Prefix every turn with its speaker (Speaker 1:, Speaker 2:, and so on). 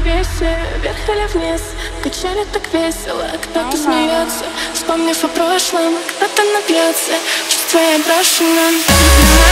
Speaker 1: равновесие э, Вверх или вниз. Качали так весело Кто-то смеется Вспомнив о прошлом Кто-то напьется. Чувство я брошена.